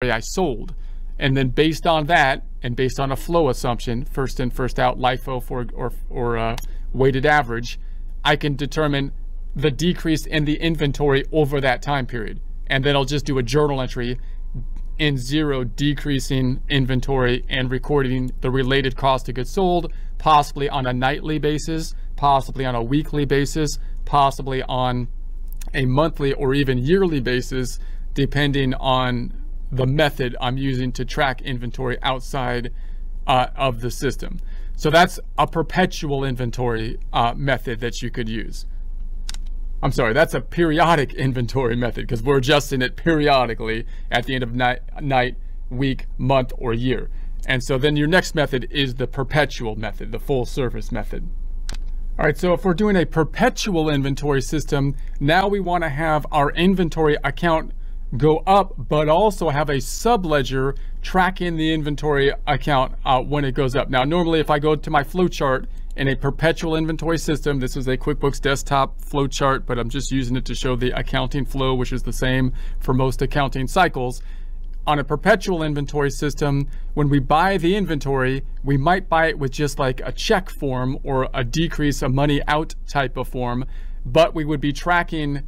I sold. And then based on that, and based on a flow assumption, first in, first out, LIFO for, or, or uh, weighted average, I can determine the decrease in the inventory over that time period. And then I'll just do a journal entry in Xero decreasing inventory and recording the related cost of goods sold, possibly on a nightly basis, possibly on a weekly basis, possibly on a monthly or even yearly basis, depending on the method I'm using to track inventory outside uh, of the system. So that's a perpetual inventory uh, method that you could use. I'm sorry, that's a periodic inventory method because we're adjusting it periodically at the end of night, night, week, month, or year. And so then your next method is the perpetual method, the full service method. All right, so if we're doing a perpetual inventory system, now we want to have our inventory account go up, but also have a subledger tracking the inventory account uh, when it goes up. Now, normally if I go to my flowchart in a perpetual inventory system, this is a QuickBooks desktop flowchart, but I'm just using it to show the accounting flow, which is the same for most accounting cycles. On a perpetual inventory system, when we buy the inventory, we might buy it with just like a check form or a decrease, a money out type of form, but we would be tracking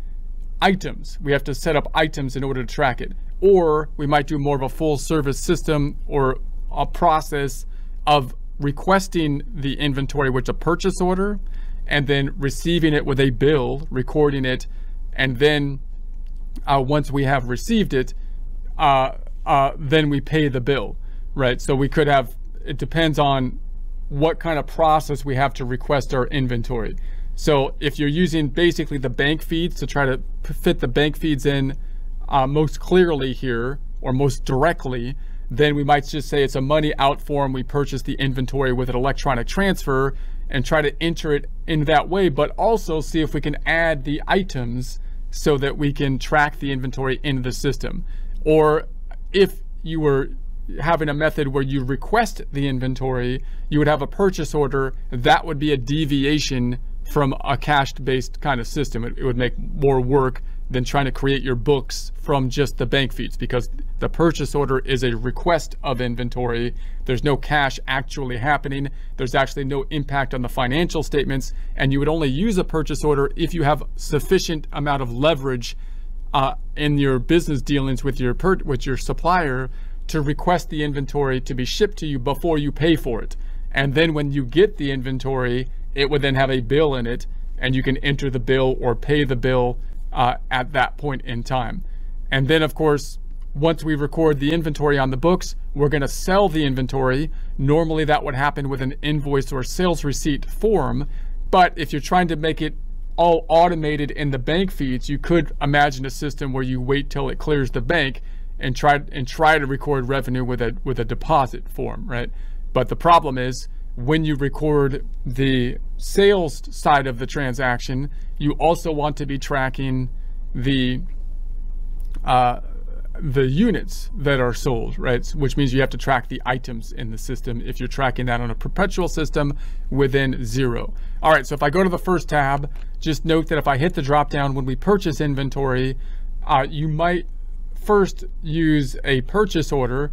items. We have to set up items in order to track it. Or we might do more of a full service system or a process of requesting the inventory with a purchase order and then receiving it with a bill, recording it, and then uh, once we have received it, uh, uh, then we pay the bill, right? So we could have, it depends on what kind of process we have to request our inventory. So if you're using basically the bank feeds to try to fit the bank feeds in uh, most clearly here or most directly, then we might just say it's a money out form. We purchase the inventory with an electronic transfer and try to enter it in that way, but also see if we can add the items so that we can track the inventory in the system. Or if you were having a method where you request the inventory, you would have a purchase order. That would be a deviation from a cached based kind of system. It, it, would make more work than trying to create your books from just the bank feeds because the purchase order is a request of inventory. There's no cash actually happening. There's actually no impact on the financial statements. And you would only use a purchase order if you have sufficient amount of leverage uh, in your business dealings with your with your supplier to request the inventory to be shipped to you before you pay for it. And then when you get the inventory, it would then have a bill in it and you can enter the bill or pay the bill uh, at that point in time. And then of course, once we record the inventory on the books, we're going to sell the inventory. Normally that would happen with an invoice or sales receipt form. But if you're trying to make it all automated in the bank feeds, you could imagine a system where you wait till it clears the bank and try and try to record revenue with a with a deposit form, right? But the problem is when you record the sales side of the transaction, you also want to be tracking the uh, the units that are sold, right? Which means you have to track the items in the system if you're tracking that on a perpetual system within Xero. All right, so if I go to the first tab, just note that if I hit the drop down when we purchase inventory, uh, you might first use a purchase order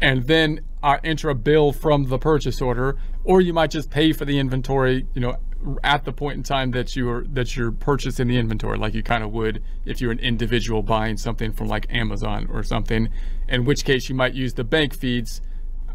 and then uh, enter a bill from the purchase order, or you might just pay for the inventory, you know, at the point in time that you're that you're purchasing the inventory, like you kind of would if you're an individual buying something from like Amazon or something. In which case, you might use the bank feeds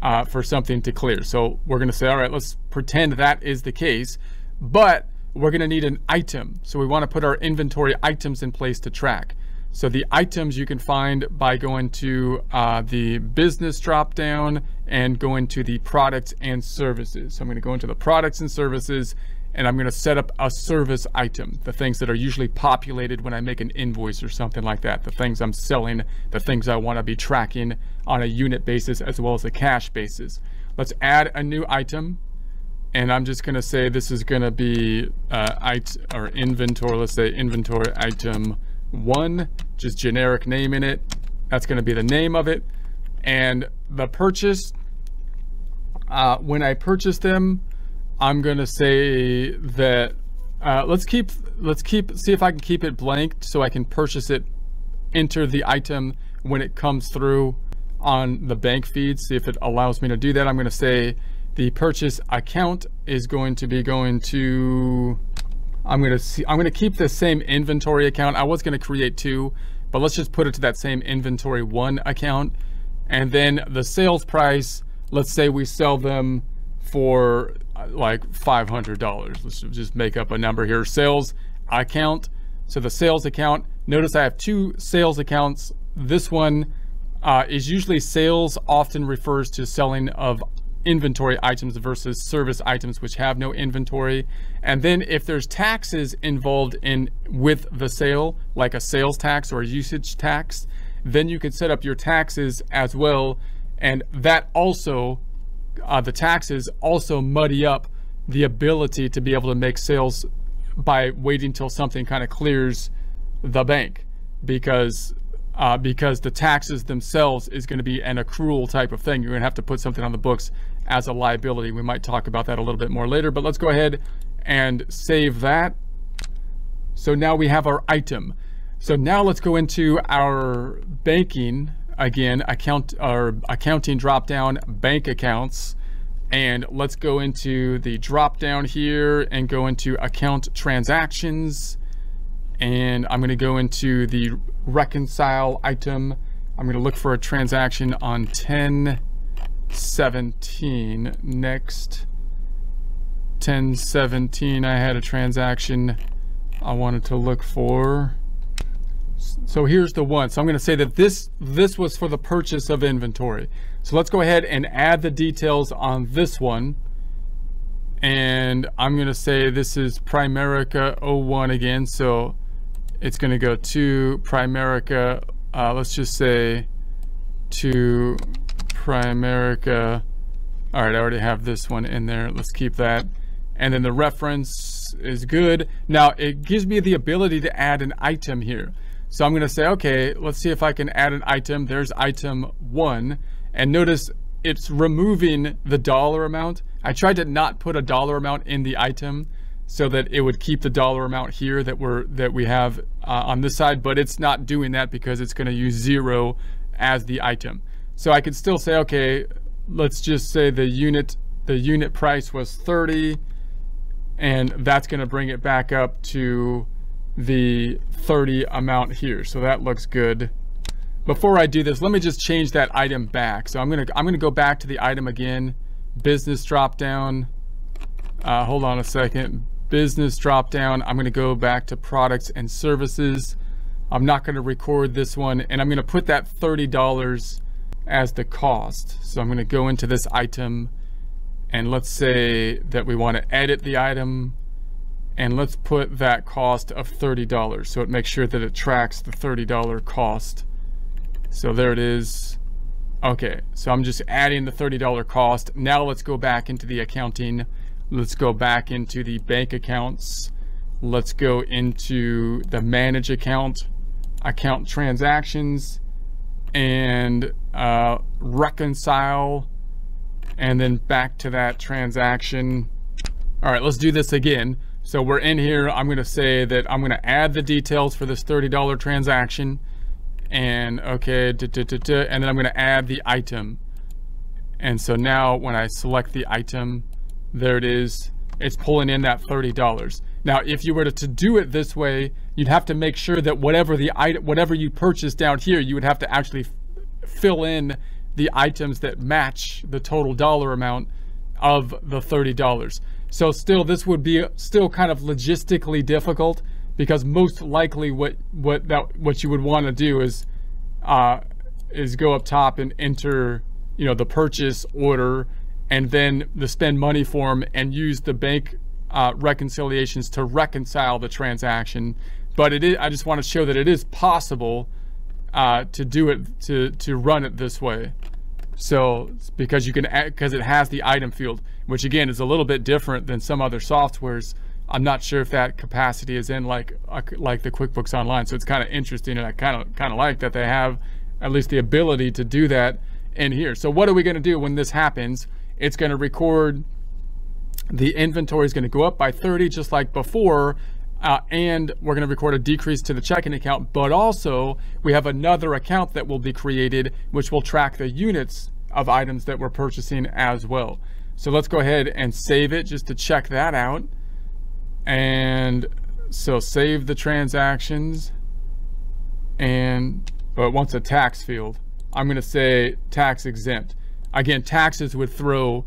uh, for something to clear. So we're going to say, all right, let's pretend that is the case, but we're going to need an item. So we want to put our inventory items in place to track. So the items you can find by going to uh, the business dropdown and going to the products and services. So I'm going to go into the products and services and I'm going to set up a service item, the things that are usually populated when I make an invoice or something like that, the things I'm selling, the things I want to be tracking on a unit basis as well as a cash basis. Let's add a new item and I'm just going to say this is going to be uh, it or inventory, let's say inventory item one, just generic name in it. That's going to be the name of it. And the purchase, uh, when I purchase them, I'm going to say that, uh, let's keep, let's keep, see if I can keep it blank so I can purchase it, enter the item when it comes through on the bank feed, see if it allows me to do that. I'm going to say the purchase account is going to be going to, I'm going to see, I'm going to keep the same inventory account. I was going to create two, but let's just put it to that same inventory one account. And then the sales price, let's say we sell them for uh, like $500. Let's just make up a number here. Sales account. So the sales account, notice I have two sales accounts. This one uh, is usually sales often refers to selling of inventory items versus service items which have no inventory. And then if there's taxes involved in with the sale, like a sales tax or a usage tax, then you could set up your taxes as well. And that also, uh, the taxes also muddy up the ability to be able to make sales by waiting till something kind of clears the bank because uh, because the taxes themselves is going to be an accrual type of thing. You're going to have to put something on the books as a liability. We might talk about that a little bit more later, but let's go ahead and save that. So now we have our item. So now let's go into our banking again, account our accounting drop down bank accounts. And let's go into the drop down here and go into account transactions. And I'm going to go into the reconcile item. I'm going to look for a transaction on 10 17 next. 1017 I had a transaction I wanted to look for. So here's the one. So I'm going to say that this this was for the purchase of inventory. So let's go ahead and add the details on this one. And I'm going to say this is Primerica 01 again so it's going to go to Primerica uh, let's just say to Primerica. All right, I already have this one in there. Let's keep that. And then the reference is good. Now it gives me the ability to add an item here. So I'm gonna say, okay, let's see if I can add an item. There's item one. And notice it's removing the dollar amount. I tried to not put a dollar amount in the item so that it would keep the dollar amount here that we're that we have uh, on this side, but it's not doing that because it's gonna use zero as the item. So I could still say, okay, let's just say the unit the unit price was 30 and that's going to bring it back up to the 30 amount here. So that looks good. Before I do this, let me just change that item back. So I'm going to I'm going to go back to the item again, business drop down. Uh, hold on a second. Business drop down. I'm going to go back to products and services. I'm not going to record this one and I'm going to put that $30 as the cost. So I'm going to go into this item and let's say that we want to edit the item and let's put that cost of $30. So it makes sure that it tracks the $30 cost. So there it is. Okay, so I'm just adding the $30 cost. Now let's go back into the accounting. Let's go back into the bank accounts. Let's go into the manage account, account transactions, and uh, reconcile and then back to that transaction. All right, let's do this again. So we're in here. I'm going to say that I'm going to add the details for this $30 transaction. And okay, da, da, da, and then I'm going to add the item. And so now when I select the item, there it is. It's pulling in that $30. Now, if you were to, do it this way, you'd have to make sure that whatever the item, whatever you purchase down here, you would have to actually fill in the items that match the total dollar amount of the $30. So still, this would be still kind of logistically difficult because most likely what what that what you would want to do is uh, is go up top and enter you know the purchase order and then the spend money form and use the bank uh, reconciliations to reconcile the transaction. But it is, I just want to show that it is possible uh, to do it, to, to run it this way. So because you can, because it has the item field, which again is a little bit different than some other softwares. I'm not sure if that capacity is in like like the QuickBooks Online. So it's kind of interesting, and I kind of kind of like that they have at least the ability to do that in here. So what are we going to do when this happens? It's going to record the inventory is going to go up by 30 just like before uh, and we're going to record a decrease to the checking account, but also we have another account that will be created, which will track the units of items that we're purchasing as well. So let's go ahead and save it just to check that out. And so save the transactions and but it wants a tax field. I'm going to say tax exempt. Again, taxes would throw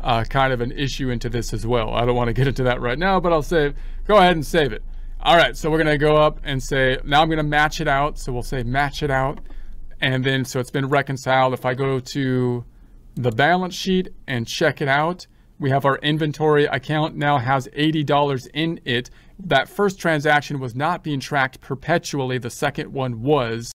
uh, kind of an issue into this as well. I don't want to get into that right now, but I'll save, go ahead and save it. All right, so we're going to go up and say, now I'm going to match it out. So we'll say match it out. And then, so it's been reconciled. If I go to the balance sheet and check it out, we have our inventory account now has $80 in it. That first transaction was not being tracked perpetually. The second one was.